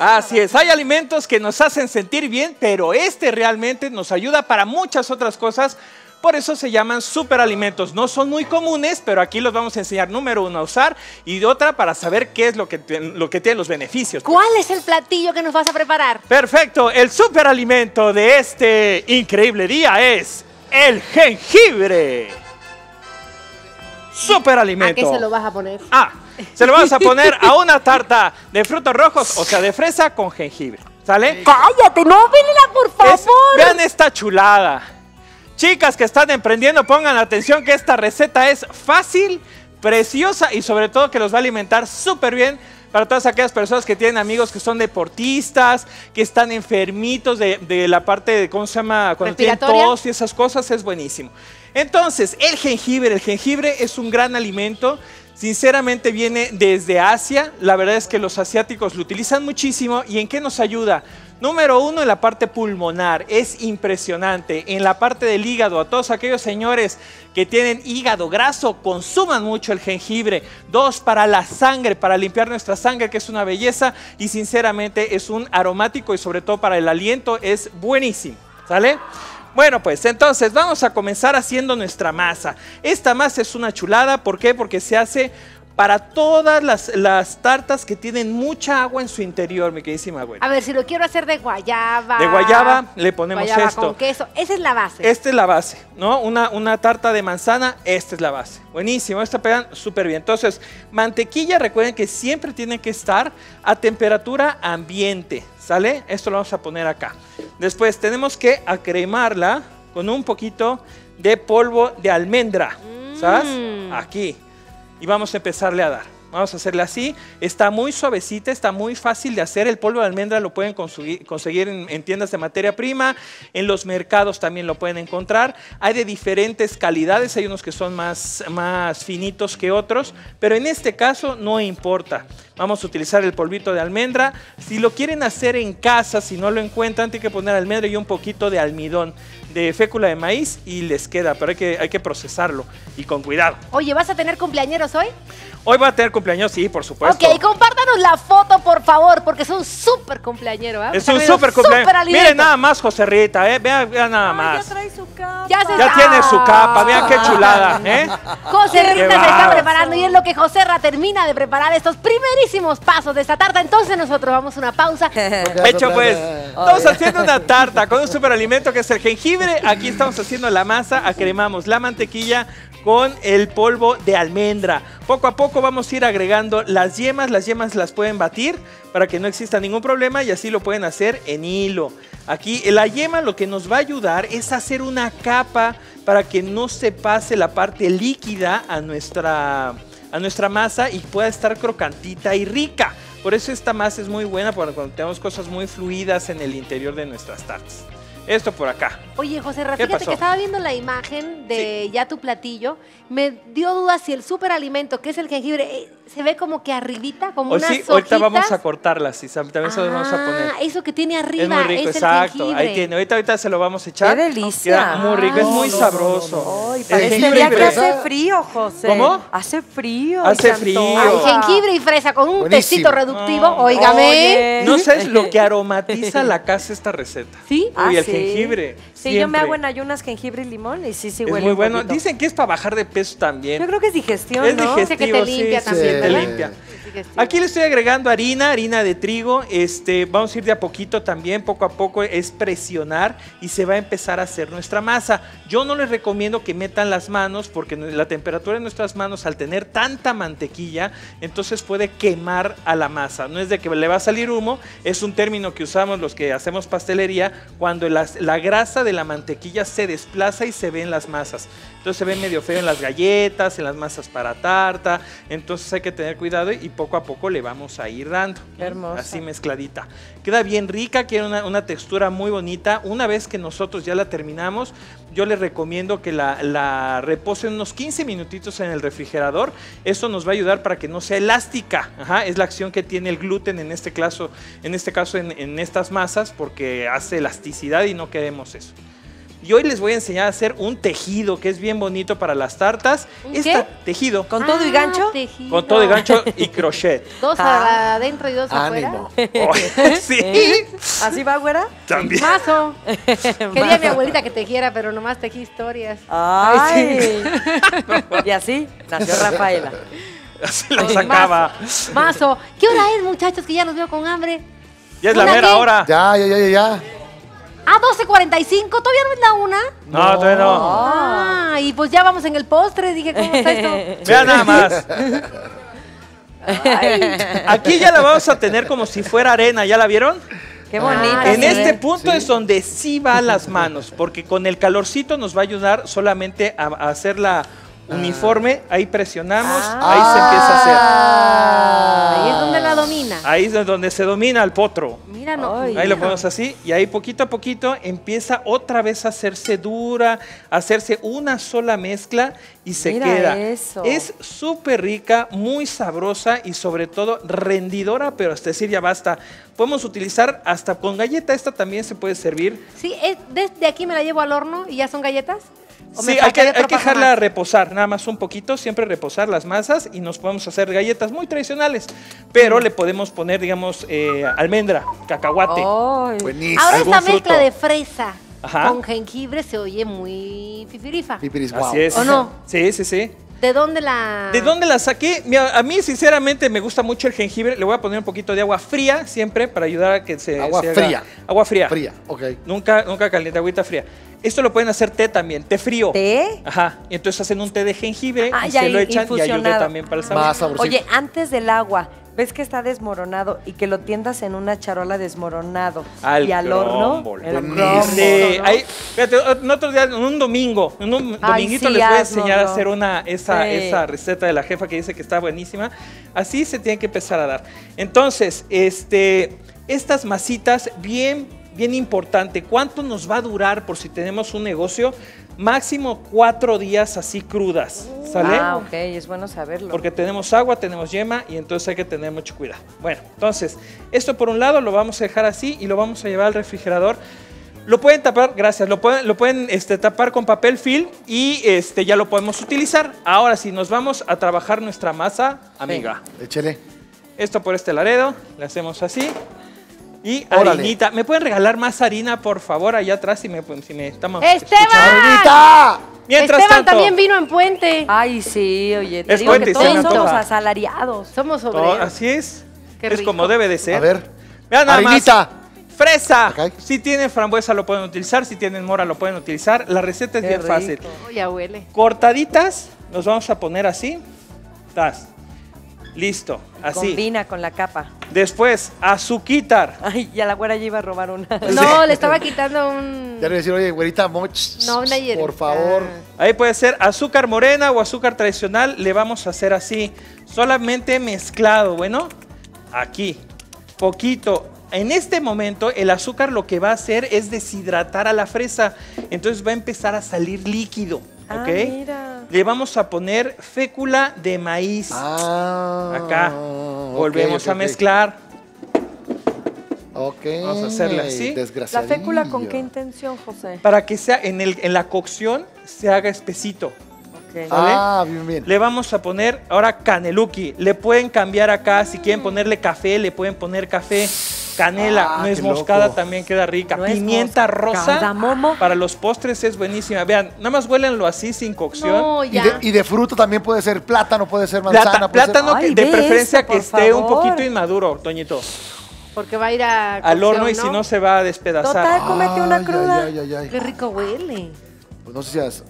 Así es, hay alimentos que nos hacen sentir bien, pero este realmente nos ayuda para muchas otras cosas. Por eso se llaman superalimentos. No son muy comunes, pero aquí los vamos a enseñar número uno a usar y de otra para saber qué es lo que, lo que tiene los beneficios. ¿Cuál es el platillo que nos vas a preparar? Perfecto, el superalimento de este increíble día es el jengibre. Superalimento. ¿A qué se lo vas a poner? Ah, se lo vamos a poner a una tarta de frutos rojos, o sea, de fresa con jengibre. ¿Sale? Cállate, no, venela, por favor. Es- vean esta chulada. Chicas que están emprendiendo, pongan atención que esta receta es fácil, preciosa y sobre todo que los va a alimentar súper bien para todas aquellas personas que tienen amigos que son deportistas, que están enfermitos de, de la parte de, ¿cómo se llama? Cuando tienen tos y esas cosas, es buenísimo. Entonces, el jengibre, el jengibre es un gran alimento. Sinceramente viene desde Asia. La verdad es que los asiáticos lo utilizan muchísimo. ¿Y en qué nos ayuda? Número uno, en la parte pulmonar. Es impresionante. En la parte del hígado, a todos aquellos señores que tienen hígado graso, consuman mucho el jengibre. Dos, para la sangre, para limpiar nuestra sangre, que es una belleza. Y sinceramente es un aromático y sobre todo para el aliento es buenísimo. ¿Sale? Bueno, pues entonces vamos a comenzar haciendo nuestra masa. Esta masa es una chulada, ¿por qué? Porque se hace para todas las, las tartas que tienen mucha agua en su interior, mi queridísima güera. A ver, si lo quiero hacer de guayaba. De guayaba le ponemos guayaba esto. con queso. Esa es la base. Esta es la base, ¿no? Una, una tarta de manzana, esta es la base. Buenísimo, esta pegan súper bien. Entonces, mantequilla, recuerden que siempre tiene que estar a temperatura ambiente, ¿sale? Esto lo vamos a poner acá. Después tenemos que acremarla con un poquito de polvo de almendra, ¿sabes? Mm. Aquí. Y vamos a empezarle a dar. Vamos a hacerle así. Está muy suavecita, está muy fácil de hacer. El polvo de almendra lo pueden conseguir, en tiendas de materia prima. En los mercados también lo pueden encontrar. Hay de diferentes calidades. Hay unos que son más, más finitos que otros. Pero en este caso no importa. Vamos a utilizar el polvito de almendra. Si lo quieren hacer en casa, si no lo encuentran, tienen que poner almendra y un poquito de almidón de fécula de maíz y les queda. Pero hay que, hay que procesarlo y con cuidado. Oye, ¿vas a tener cumpleañeros hoy? Hoy va a tener cumpleaños, sí, por supuesto. Ok, compártanos la foto, por favor, porque es un súper cumpleañero, ¿ah? Es un súper cumpleaños. superalimento. Miren nada más, José Rita, ¿eh? Vean, vean nada Ay, más. ya trae su capa. Ya se- Ya tiene su capa, vean qué chulada, ¿eh? José Rita se está preparando y es lo que José Ra termina de preparar estos primerísimos pasos de esta tarta. Entonces nosotros vamos a una pausa. Hecho pues, estamos haciendo una tarta con un superalimento que es el jengibre. Aquí estamos haciendo la masa, acremamos la mantequilla con el polvo de almendra. Poco a poco vamos a ir agregando las yemas. Las yemas las pueden batir para que no exista ningún problema y así lo pueden hacer en hilo. Aquí la yema lo que nos va a ayudar es hacer una capa para que no se pase la parte líquida a nuestra, a nuestra masa y pueda estar crocantita y rica. Por eso esta masa es muy buena para cuando tenemos cosas muy fluidas en el interior de nuestras tartas. Esto por acá. Oye, José Ra, ¿Qué fíjate pasó? que estaba viendo la imagen de ya tu platillo. Me dio dudas si el superalimento, que es el jengibre, eh, se ve como que arribita, como unas sí, ahorita vamos a cortarlas y sab- también se las vamos a poner. Ah, eso que tiene arriba Es muy rico, es exacto. el. Ahí tiene. Ahorita, ahorita se lo vamos a echar. ¡Qué delicia! Queda muy rico, es muy no, sabroso. Ay, El para este jengibre día que hace frío, José. ¿Cómo? Hace frío. Hace frío. Ay, jengibre y fresa con un Buenísimo. tecito reductivo, No. óigame. No sabes lo que aromatiza la casa esta receta. ¿Sí? Ah, el sí. jengibre. Sí, yo me hago en ayunas jengibre y limón y sí, sí Es huele muy bueno. Dicen que es para bajar de peso también. Yo creo que es digestión, Es ¿no? digestivo, que te limpia sí, también, sí, te ¿verdad? limpia. Aquí le estoy agregando harina, harina de trigo. Este, vamos a ir de a poquito también, poco a poco es presionar y se va a empezar a hacer nuestra masa. Yo no les recomiendo que metan las manos porque la temperatura de nuestras manos al tener tanta mantequilla, entonces puede quemar a la masa. No es de que le va a salir humo, es un término que usamos los que hacemos pastelería cuando la grasa de la mantequilla se desplaza y se ve en las masas. Entonces se ve medio feo en las galletas, en las masas para tarta. Entonces hay que tener cuidado y poco a poco le vamos a ir dando. Qué hermosa. Así mezcladita. Queda bien rica, queda una, una textura muy bonita. Una vez que nosotros ya la terminamos, yo les recomiendo que la, la reposen unos 15 minutitos en el refrigerador. Esto nos va a ayudar para que no sea elástica. Ajá, es la acción que tiene el gluten en este caso, en, este caso en, en estas masas porque hace elasticidad y no queremos eso. Y hoy les voy a enseñar a hacer un tejido que es bien bonito para las tartas. ¿Un Esta- qué? tejido. ¿Con todo y Ah, gancho? tejido. Con todo de gancho y crochet. Dos Ah. adentro y dos afuera. Ánimo. Oh, sí, ¿Eh? ¿Así va, güera? también. Mazo. Quería mi abuelita que tejiera, pero nomás tejí historias. Ay. Y así nació Rafaela. Así lo sacaba. Mazo. ¿Qué hora es, muchachos? Que ya los veo con hambre. Ya es la ¿Una mera hora. Ya, ya, ya, ya, ya. Ah, 12.45. ¿Todavía no es la una? No, todavía no. Ah, y pues ya vamos en el postre. Dije, ¿cómo está esto? Vean nada más. Ay, Aquí ya la vamos a tener como si fuera arena. ¿Ya la vieron? qué bonita. Ah, En sí. este punto Sí. es donde sí va a las manos, porque con el calorcito nos va a ayudar solamente a, a hacer la uniforme. Ahí presionamos, Ah. ahí se empieza a hacer. Ahí es donde la domina. Ahí es donde se domina el potro. Mira, no. Ay. Ahí lo ponemos así y ahí poquito a poquito empieza otra vez a hacerse dura, a hacerse una sola mezcla y se Mira queda. eso. Es súper rica, muy sabrosa y sobre todo rendidora, pero hasta decir ya basta. Podemos utilizar hasta con galleta, esta también se puede servir. Sí, es- desde aquí me la llevo al horno y ya son galletas. ¿O me Sí, hay que, hay que dejarla más? reposar, nada más un poquito, siempre reposar las masas y nos podemos hacer galletas muy tradicionales, pero le podemos poner, digamos, eh, almendra, cacahuate. Ay. Buenísimo. Ahora esta mezcla fruto. de fresa Ajá. con jengibre se oye muy fifirifa. Pipiris, wow. Así es. ¿O no? Sí, sí, sí. ¿De dónde la...? ¿De dónde la saqué? Mira, a mí sinceramente me gusta mucho el jengibre. Le voy a poner un poquito de agua fría siempre para ayudar a que se... Agua se haga- fría. Agua fría. Fría, ok. Nunca, nunca caliente, agüita fría. Esto lo pueden hacer té también, té frío. ¿Té? Ajá. Y entonces hacen un té de jengibre Ah, y ya se lo echan y ayuda también para el sabor. Más. Oye, antes del agua, ¿ves que está desmoronado y que lo tiendas en una charola desmoronado? Al y al horno. crumble. el crumble, Sí, ¿no? ahí, fíjate, en otro día, en un domingo, en un Ay, dominguito sí, les voy a enseñar a hacer una, esa, Sí. esa receta de la jefa que dice que está buenísima. Así se tiene que empezar a dar. Entonces, este, estas masitas, bien, bien importante. ¿Cuánto nos va a durar por si tenemos un negocio? Máximo cuatro días así crudas, ¿sale? Ah, ok, es bueno saberlo. Porque tenemos agua, tenemos yema y entonces hay que tener mucho cuidado. Bueno, entonces, esto por un lado lo vamos a dejar así y lo vamos a llevar al refrigerador. Lo pueden tapar, gracias, lo pueden, lo pueden este, tapar con papel film y este, ya lo podemos utilizar. Ahora sí, nos vamos a trabajar nuestra masa, amiga. Échele. Esto por este laredo, le hacemos así. Y Órale. harinita. ¿Me pueden regalar más harina, por favor, allá atrás si me, si me estamos ¡Esteban! Mientras Esteban tanto, también vino en puente. Ay, sí, oye, te Es digo puente que todos somos asalariados. Somos oh, obreros. así es. Qué es rico. como debe de ser. A ver. Vean nada Harinita. más. Fresa. Si tienen frambuesa lo pueden utilizar, si tienen mora lo pueden utilizar. La receta es Qué bien rico. fácil. Oh, ya huele. Cortaditas, nos vamos a poner así. Tas. Listo, así. Combina con la capa. Después, azuquitar. Ay, ya la güera ya iba a robar una. No, le estaba quitando un... Ya le voy a decir, oye, güerita, moch, No, una por favor. Ahí puede ser azúcar morena o azúcar tradicional. Le vamos a hacer así. Solamente mezclado, bueno. Aquí. Poquito. En este momento el azúcar lo que va a hacer es deshidratar a la fresa. Entonces va a empezar a salir líquido. Ah, ¿Ok? mira. Le vamos a poner fécula de maíz. Ah. Acá. Volvemos a mezclar. Ok. Vamos a hacerle así. ¿La fécula con qué intención, José? Para que sea en, el, en la cocción se haga espesito. Ok. Ah, bien, bien. Le vamos a poner ahora caneluki. Le pueden cambiar acá, si quieren ponerle café, le pueden poner café. Canela, Ah, nuez moscada loco. también queda rica. Nuez Pimienta rosa cardamomo. para los postres es buenísima. Vean, nada más huélenlo así sin cocción. No, Y de, y de fruto también puede ser plátano, puede ser manzana. Plata- puede plátano Ay, de preferencia esto, que esté un poquito inmaduro, Toñito. Porque va a ir a Al horno y si no se va a despedazar. Total, cómete una cruda. Ay, ay, ay, Qué rico huele. Pues no sé si es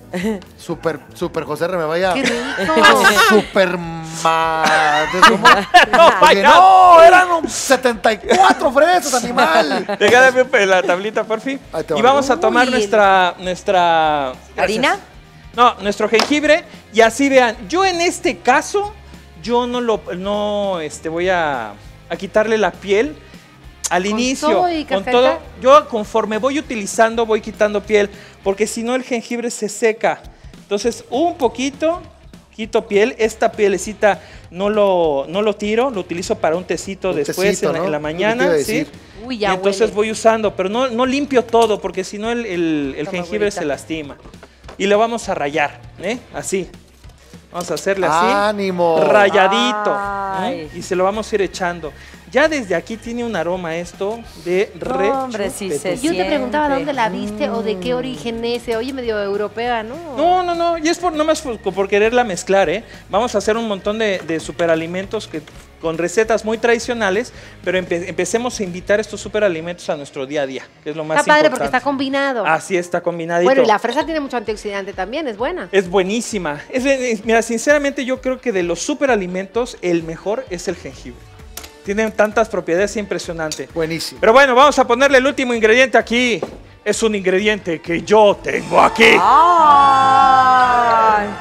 super, super José R me vaya. Qué rico. Super. ¿cómo? No, Oye, no, eran un 74 fresas, animal. Déjame la tablita, por fin. Ahí te va. Y vamos a tomar Uy, nuestra, nuestra... ¿Harina? No, nuestro jengibre. Y así vean, yo en este caso, yo no lo, no, este, voy a, a quitarle la piel al ¿Con inicio. todo y con todo. Yo conforme voy utilizando, voy quitando piel, porque si no el jengibre se seca. Entonces, un poquito, quito piel. Esta pielecita no lo, no lo tiro, lo utilizo para un tecito Un después tecito, en, la, ¿no? en la mañana. ¿sí? decir. Uy, Y ya entonces huele. voy usando, pero no, no limpio todo porque si no el, el- jengibre se lastima. Y lo vamos a rayar, ¿eh? Así. Vamos a hacerle así. ¡Ánimo! Rayadito. Ay. ¿eh? Y se lo vamos a ir echando. Ya desde aquí tiene un aroma esto de re. hombre, sí se Yo te preguntaba dónde la viste o de qué origen es. Oye medio europea, ¿no? No, no, no, y es por, no más por, por quererla mezclar, ¿eh? Vamos a hacer un montón de, de superalimentos que, con recetas muy tradicionales, pero empe- empecemos a invitar estos superalimentos a nuestro día a día, que es lo más Está padre porque importante. está combinado. Así está combinadito. Bueno, y la fresa tiene mucho antioxidante también, es buena. Es buenísima. Es, es- mira, sinceramente yo creo que de los superalimentos el mejor es el jengibre. Tienen tantas propiedades impresionantes. Buenísimo. Pero bueno, vamos a ponerle el último ingrediente aquí. Es un ingrediente que yo tengo aquí. ¡Ay!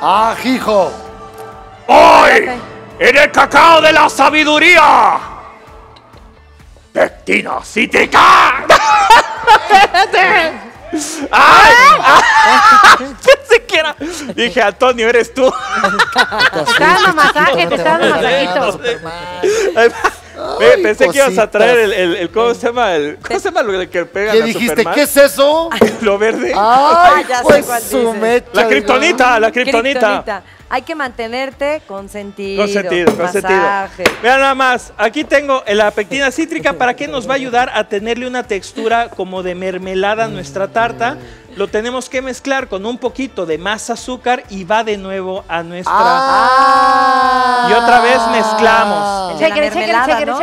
¡Ah, hijo! Hoy, en el cacao de la sabiduría. Pectina cítrica. ¡Ay! Pensé que era- Dije, Antonio, eres tú. Te está dando masaje, te está dando masajito. Pensé que ibas a traer el, el- el- ¿cómo se llama? El, ¿Cómo se llama lo que pega ¿Qué a dijiste? Superman? ¿Qué es eso? Lo verde. ¡Ay, ya sé pues cuál su dices. mecha! la kriptonita, la kriptonita. Hay que mantenerte consentido. Consentido, consentido. Masaje. Vean nada más, aquí tengo la pectina cítrica para que nos va a ayudar a tenerle una textura como de mermelada a nuestra tarta. Lo tenemos que mezclar con un poquito de más azúcar y va de nuevo a nuestra... Ah. Y otra vez mezclamos. ¿no?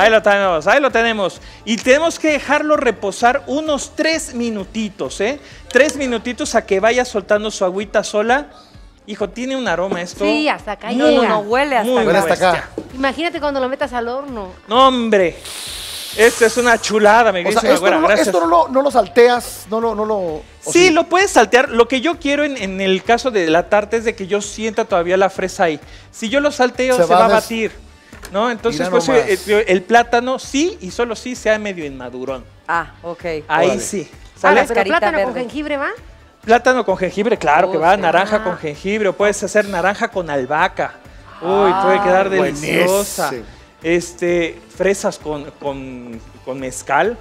Ahí lo tenemos, ahí lo tenemos. Y tenemos que dejarlo reposar unos tres minutitos, ¿eh? Tres minutitos a que vaya soltando su agüita sola. Hijo, tiene un aroma esto. Sí, hasta acá muy, llega. No, huele hasta. Huele acá. Imagínate cuando lo metas al horno. No, hombre. Esto es una chulada, me O sea, esto, no, gracias. esto no, lo, no lo salteas, no lo... No lo Sí, lo puedes saltear. Lo que yo quiero en, en el caso de la tarta es de que yo sienta todavía la fresa ahí. Si yo lo salteo, Se se, va va a des- batir. ¿No? Entonces, pues eh, el, plátano sí y solo sí sea medio inmadurón. Ah, ok. Ahí Órale. sí. Ahora, ¿Sale? pero Carita plátano con jengibre va. Plátano con jengibre, claro que Oh, va. sí. Naranja Ah. con jengibre. O puedes hacer naranja con albahaca. Uy, puede quedar deliciosa. buenísimo. Este, fresas con, con, con mezcal.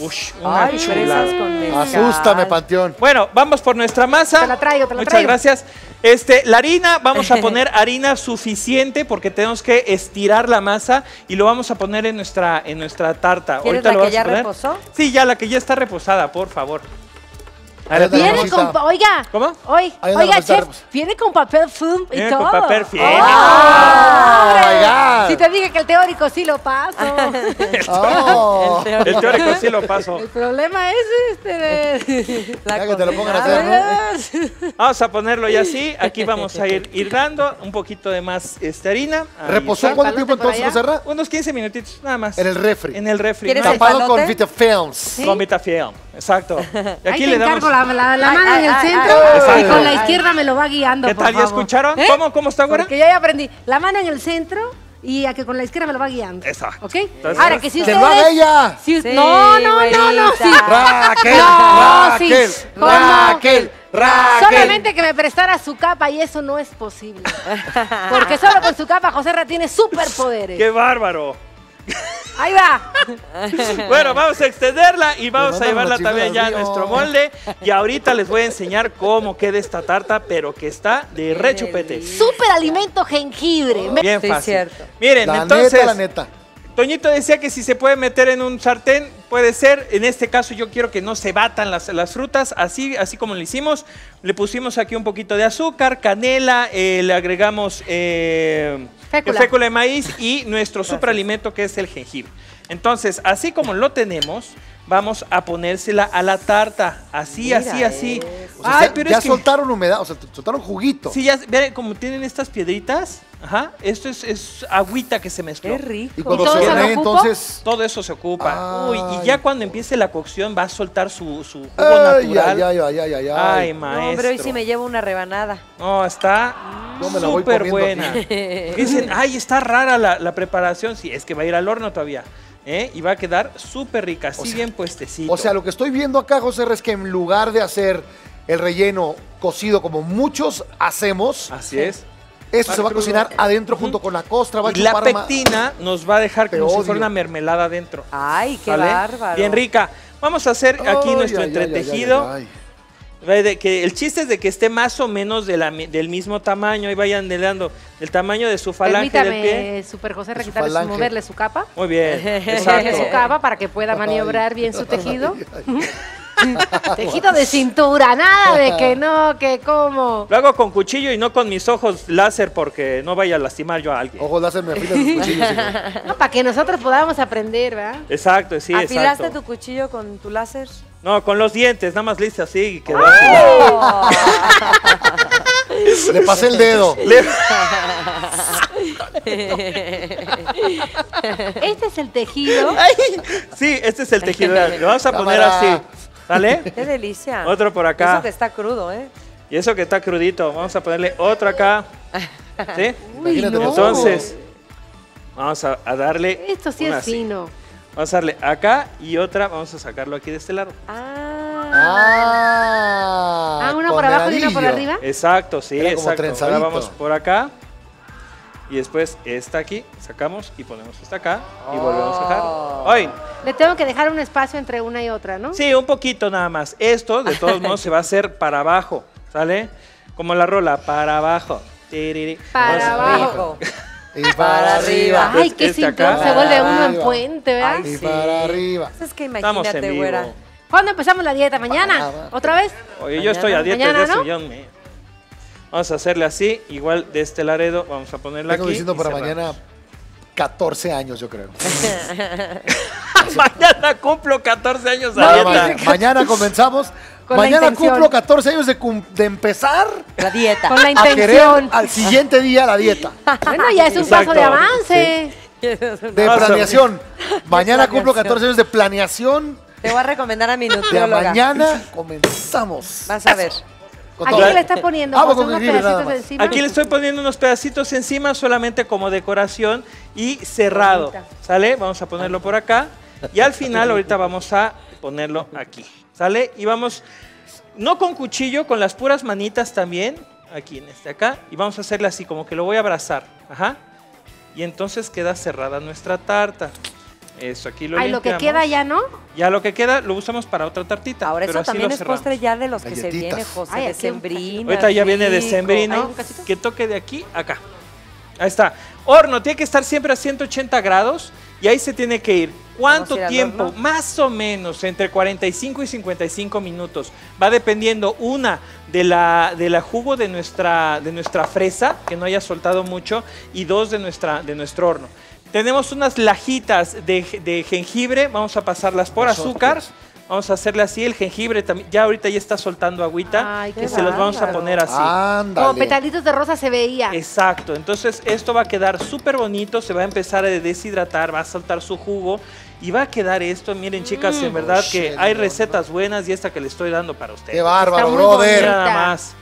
Ush, una Ay, chulada. fresas con mezcal. Asústame, Panteón. Bueno, vamos por nuestra masa. Te la traigo, te la Muchas traigo. gracias. Este, la harina, vamos a poner harina suficiente porque tenemos que estirar la masa y lo vamos a poner en nuestra, en nuestra tarta. ¿Quieres Ahorita la lo que vamos a ya poner. reposó? Sí, ya la que ya está reposada, por favor. Viene con, oiga. ¿Cómo? Oiga, Rosita chef, viene con papel film y Viene todo. con papel film. ¡Oh, Oh. Si te dije que el teórico sí lo paso. Oh. El teórico sí lo paso. el problema es este. de- La Ya que te lo pongan a hacer, ¿no? Vamos a ponerlo ya así. Aquí vamos a ir, ir dando un poquito de más este, harina. Ahí ¿Reposó está. cuánto tiempo entonces. Joserra? Unos 15 minutitos, nada más. En el refri. En el refri. ¿Quieres ¿no? el Tapado con palote? Vita Films. Sí. Con Vitafiel, exacto. Y aquí le damos. La, la- la Ay, mano ay, en el ay, centro ay, y con la ay. izquierda me lo va guiando. ¿Qué por tal? ¿Ya favor. escucharon? ¿Eh? ¿Cómo, ¿Cómo está, güera? Porque yo ya aprendí. La mano en el centro y a que con la izquierda me lo va guiando. Exacto. ¿Ok? Entonces, Ahora que si ¡Que ustedes. lo haga ella! si- Sí, no, no, no, no. sí. Raquel, No, Raquel, sí. ¿Cómo? Raquel, Raquel. Solamente que me prestara su capa y eso no es posible. Porque solo con su capa José Ra tiene superpoderes. ¡Qué bárbaro! Ahí va. Bueno, vamos a extenderla y vamos a llevarla también ya a nuestro molde. Y ahorita les voy a enseñar cómo queda esta tarta, pero que está de rechupete. Superalimento jengibre. Me- Bien Sí, fácil. cierto. Miren, La entonces, neta, la neta. Toñito decía que si se puede meter en un sartén, puede ser. En este caso yo quiero que no se batan las, las frutas, así, así como lo hicimos. Le pusimos aquí un poquito de azúcar, canela, eh, le agregamos eh, Fécula. fécula de maíz y nuestro superalimento que es el jengibre. Entonces, así como lo tenemos, vamos a ponérsela a la tarta. Así, Mira así, así. O sea, Ay, ya, pero ya es que... soltaron humedad, o sea, soltaron juguito. Sí, ya, vean, como tienen estas piedritas, ajá, esto es, es agüita que se mezcló. Qué rico. Y cuando ¿Y todo se ocupo? entonces... Todo eso se ocupa. Uy, y ya cuando empiece la cocción va a soltar su, su jugo Ay, natural. ay, ay, ay, ay, ay. Ay, No, maestro. hombre, hoy sí me llevo una rebanada. No, está Yo me la voy súper buena. Dicen, ay, está rara la, la preparación. Sí, es que va a ir al horno todavía. ¿eh? Y va a quedar súper rica, así O sea- bien puestecito. O sea, lo que estoy viendo acá, José, R, es que en lugar de hacer el relleno cocido como muchos hacemos, Así es. Esto se va a cocinar adentro junto con la costra. Va a Y la pectina nos va a dejar Te como si fuera una mermelada adentro. Ay, qué ¿sale? bárbaro. Bien rica. Vamos a hacer aquí Ay, nuestro ay, ay, ay, entretejido. ay, ay. Ve, de que el chiste es de que esté más o menos de la del mismo tamaño. Ahí vayan dando el tamaño de su falange del pie. Permítame, Super José, su requitarle, falange. moverle su capa. Muy bien. Exacto. su capa para que pueda maniobrar bien su Ay, tejido. Tejido de cintura, nada de que no, que cómo. Lo hago con cuchillo y no con mis ojos láser porque no vaya a lastimar yo a alguien. Ojos láser me afilan los cuchillos. No, para que nosotros podamos aprender, ¿verdad? Exacto, sí, ¿Afilaste exacto. tu cuchillo con tu láser? No, con los dientes, nada más hice así y quedó. Le pasé el dedo. Le- Este es el tejido. Ay, sí, este es el tejido. Lo vamos a poner así. ¿Sale? Qué delicia. Otro por acá. Eso que está crudo, ¿eh? Y eso que está crudito. Vamos a ponerle otro acá. ¿Sí? Uy, no. Entonces, vamos a, a darle. Esto sí una es así. fino. Vamos a darle acá y otra. Vamos a sacarlo aquí de este lado. Ah. Ah, Ah, una por abajo y una por arriba. Exacto, sí, Era como exacto. Ahora vamos por acá. Y después esta aquí, sacamos y ponemos esta acá y volvemos a dejar. ¡Ay! Le tengo que dejar un espacio entre una y otra, ¿no? Sí, un poquito nada más. Esto, de todos modos, se va a hacer para abajo, ¿sale? Como la rola, para abajo. Tiriri. Para abajo. Y para arriba. Ay, qué Este acá. se vuelve uno en puente, ¿verdad? Ay, Y sí. para arriba. Es que imagínate, güera. ¿Cuándo empezamos la dieta? ¿Mañana? Mañana. ¿Otra vez? Oye, yo estoy a dieta Mañana, de eso, ¿no? yo me- Vamos a hacerle así, igual de este laredo, vamos a ponerla Tengo aquí. diciendo para cerramos. mañana 14 años, yo creo. mañana cumplo 14 años de dieta. ma- mañana comenzamos. Con mañana cumplo 14 años de, cum- de empezar La dieta. Con la a querer intención. al siguiente día la dieta. Bueno, ya es un Exacto. paso de avance. De planeación. Mañana cumplo planeación. 14 años de planeación. Te voy a recomendar a mi De nutrióloga. mañana comenzamos. Vas a ver. Aquí todo. le está poniendo Vamos José, con unos pedacitos encima. Aquí le estoy poniendo unos pedacitos encima solamente como decoración y cerrado. ¿Sale? Vamos a ponerlo por acá. Y al final ahorita vamos a ponerlo aquí. ¿Sale? Y vamos, no con cuchillo, con las puras manitas también. Aquí en este acá. Y vamos a hacerle así, como que lo voy a abrazar. Ajá. Y entonces queda cerrada nuestra tarta. Eso, aquí lo Ay, lo que queda ya, ¿no? Ya lo que queda lo usamos para otra tartita. Ahora pero eso así también lo es cerramos. postre ya de los que se viene, José, Ay, de aquí un sembrina. Ahorita ya viene de rico. Ay, sembrino. un cachito. Que toque de aquí a acá. Ahí está. Horno tiene que estar siempre a 180 grados y ahí se tiene que ir. ¿Cuánto Vamos a ir al tiempo? horno. Más o menos entre 45 y 55 minutos. Va dependiendo una de la, de la jugo de nuestra, de nuestra fresa, que no haya soltado mucho, y dos de, nuestra, de nuestro horno. Tenemos unas lajitas de, de jengibre, vamos a pasarlas por Nosotros. azúcar. Vamos a hacerle así, el jengibre también, ya ahorita ya está soltando agüita Ay, qué y se los vamos a poner así. Como Ándale. petalitos de rosa se veía. Exacto, entonces esto va a quedar súper bonito, se va a empezar a deshidratar, va a soltar su jugo y va a quedar esto, miren chicas, en verdad Oh, que hay recetas buenas y esta que le estoy dando para ustedes. Qué bárbaro, Está muy brother. bonita. Nada más.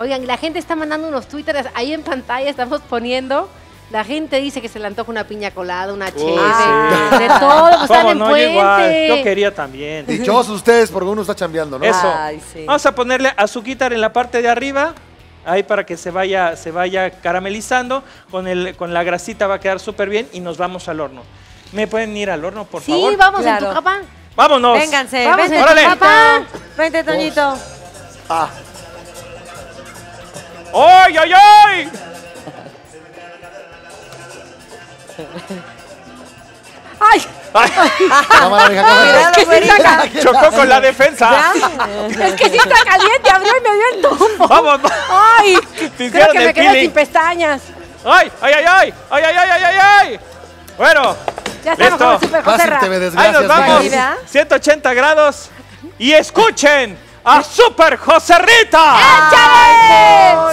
Oigan, la gente está mandando unos twitters ahí en pantalla, estamos poniendo. La gente dice que se le antoja una piña colada, una cheve, sí. de todo, pues están ¿Cómo en no? Yo puente. igual, yo quería también. Dichosos ustedes porque uno está chambeando, ¿no? Eso. Ay, sí. Vamos a ponerle azuquitar en la parte de arriba, ahí para que se vaya, se vaya caramelizando. Con, el, con la grasita va a quedar súper bien y nos vamos al horno. ¿Me pueden ir al horno, por Sí, favor? vamos en Claro. tu capa. Vámonos. Vénganse, Vamos vente, en Órale. capa. Vente, Toñito. Ah, ¡Ay, ay, ay! ¡Ay! cámara, hija, cámara. Cuidado, güerita. Chocó con la defensa. Es que sí está caliente, abrió y me dio el tumbo. Vamos, va- ¡Ay! Te Creo que me quedé peeling. sin pestañas. ¡Ay, ay, ay, ay! ¡Ay, ay, ay, ay, ay, ay! Bueno, Ya estamos Listo. con el Super José ahí nos vamos. Aquí, ¿verdad? 180 grados. Y escuchen a Super José Rita.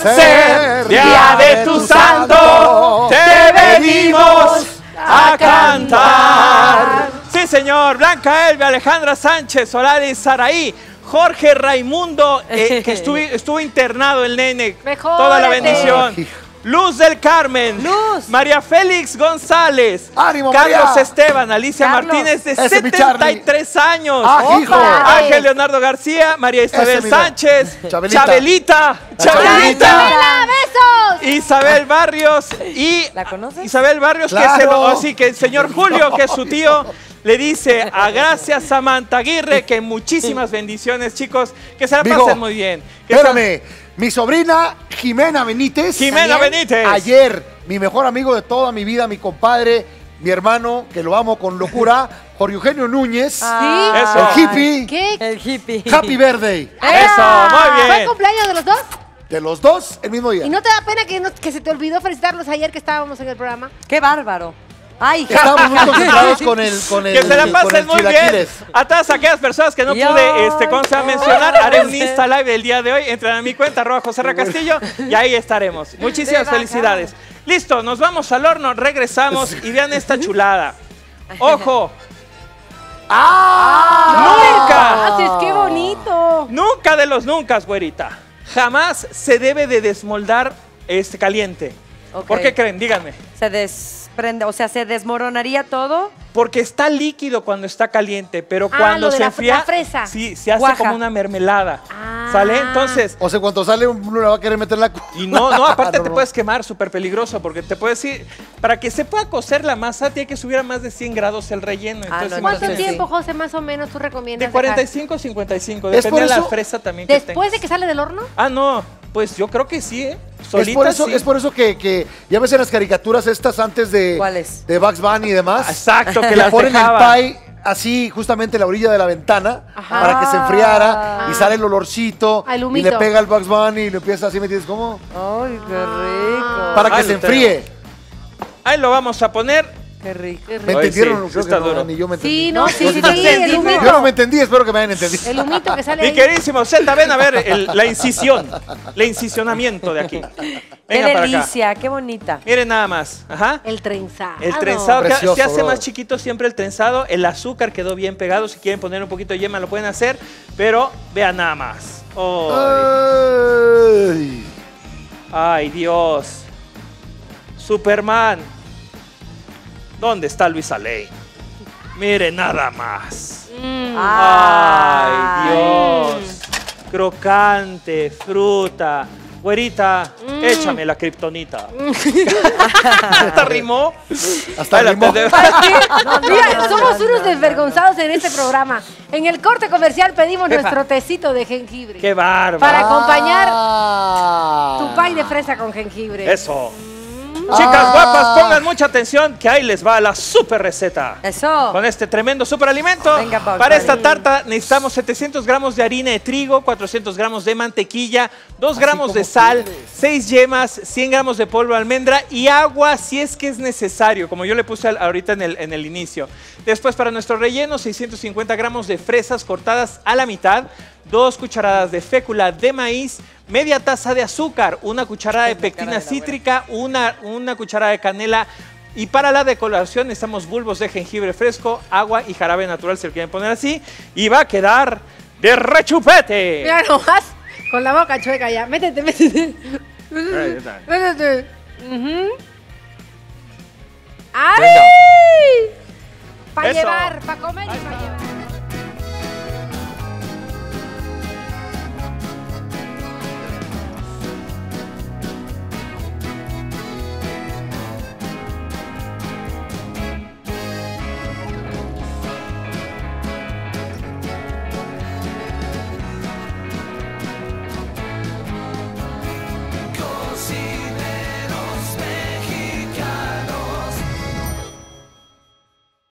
¡Échale! Día de tu santo, te venimos a cantar. Sí, señor. Blanca Elvia, Alejandra Sánchez, Solaris Saraí, Jorge Raimundo, eh, que estuvo, estuvo internado el nene. Mejórate. Toda la bendición. Luz del Carmen. Luz. María Félix González. ¡Ánimo, Carlos María! Esteban. Alicia Carlos. Martínez de Ese, mi Charlie. 73 años. ¡Ah, hijo! Ángel Leonardo García. María Isabel Ese. Sánchez. Chabelita. Chabelita. Chabelita. Chabelita. ¡Chabela, besos! Isabel Barrios y ¿La conoces? Isabel Barrios que se lo, así que el señor Julio que es su tío le dice a gracias Samantha Aguirre que muchísimas bendiciones chicos que se la pasen muy bien que Espérame, mi sobrina Jimena Benítez. Jimena. Benítez Ayer, mi mejor amigo de toda mi vida, mi compadre, mi hermano, que lo amo con locura, Jorge Eugenio Núñez. Ah. Eso. El hippie. ¿Qué? El hippie. Happy birthday. eso muy ¿Fue el bien cumpleaños de los dos? De los dos, el mismo día. ¿Y no te da pena que, no- que se te olvidó felicitarlos ayer que estábamos en el programa? Qué bárbaro. Ay, Estábamos muy concentrados con el, con el, que se la con pasen el muy bien. A todas aquellas personas que no Yo- pude este ¿cómo se va a mencionar haré un Insta Live el día de hoy. Entren a mi cuenta arroba José Ra Castillo y ahí estaremos. Muchísimas felicidades. listo nos vamos al horno regresamos y vean esta chulada. Ojo. ¡Nunca! ¡Ah, sí, es que bonito! Nunca de los nunca, güerita. Jamás se debe de desmoldar este caliente. Ok. ¿Por qué creen? Díganme. Se desprende, o sea, se desmoronaría todo. Porque está líquido cuando está caliente, pero Ah, cuando lo de se la- enfría, la fresa. sí, se hace como una mermelada. Ah. ¿Sale? Entonces, O sea, cuando sale uno le va a querer meter la y no, no, aparte No, te no. puedes quemar, súper peligroso, porque te puedes ir, para que se pueda cocer la masa, tiene que subir a más de 100 grados el relleno. Ah, Entonces, no, ¿Cuánto entonces tiempo, José, más o menos tú recomiendas De 45 a 55, Es depende de la fresa también que ¿Después tengas. de que sale del horno? Ah, no, pues yo creo que sí, ¿eh? Es Solita por eso, sí. es por eso que, que ya ves en las caricaturas estas antes de, ¿Cuáles? de Bugs Bunny y demás. Exacto, que las ponen dejaba. el pie así justamente en la orilla de la ventana Ajá. para que se enfriara Ah. y sale el olorcito Ah, el y le pega el Bugs Bunny y lo empieza así, ¿me entiendes cómo? Ay, qué rico. Para que Ah, se enfríe. Ahí lo vamos a poner. Qué rico. Qué ¿Me rico. Ay, entendieron? sí, Creo está que no, duro. ni yo me entendí. Sí, no, sí, sí, sí, sí, el sí, humito. Yo no me entendí, espero que me hayan entendido. El humito que sale Mi ahí. queridísimo Z, ven a ver el- la incisión, la incisionamiento de aquí. Qué Venga para acá. delicia, qué bonita. Miren nada más. Ajá. El trenzado. El trenzado, que Precioso, se hace brother. más chiquito siempre el trenzado. El azúcar quedó bien pegado. Si quieren poner un poquito de yema lo pueden hacer. Pero vean nada más. Ay, Ay. ay, Dios. Superman. ¿Dónde está Luisa Ley? Miren nada más. Mm. Ay, Dios. Crocante, fruta. Güerita, Mm. échame la kriptonita. ¿Hasta rimó? Hasta rimó. Mira, somos unos desvergonzados en este programa. En el corte comercial pedimos Jefa. nuestro tecito de jengibre. ¡Qué bárbaro! Para acompañar Ah. tu pay de fresa con jengibre. Eso. Chicas guapas, pongan mucha atención que ahí les va la super receta. Eso. Con este tremendo superalimento. Venga, Bugs Para esta tarta necesitamos 700 gramos de harina de trigo, 400 gramos de mantequilla, 2 gramos de sal, quieres. 6 yemas, 100 gramos de polvo de almendra y agua si es que es necesario, como yo le puse ahorita en el, en el inicio. Después para nuestro relleno, 650 gramos de fresas cortadas a la mitad, 2 cucharadas de fécula de maíz, media taza de azúcar, una cucharada de pectina cítrica, una, una cucharada de canela y para la decoración necesitamos bulbos de jengibre fresco, agua y jarabe natural si lo quieren poner así. Y va a quedar de rechupete. Mira nomás, con la boca chueca ya. Métete, métete. Métete. Ujú. ¡Ay! Para llevar, para comer y para llevar.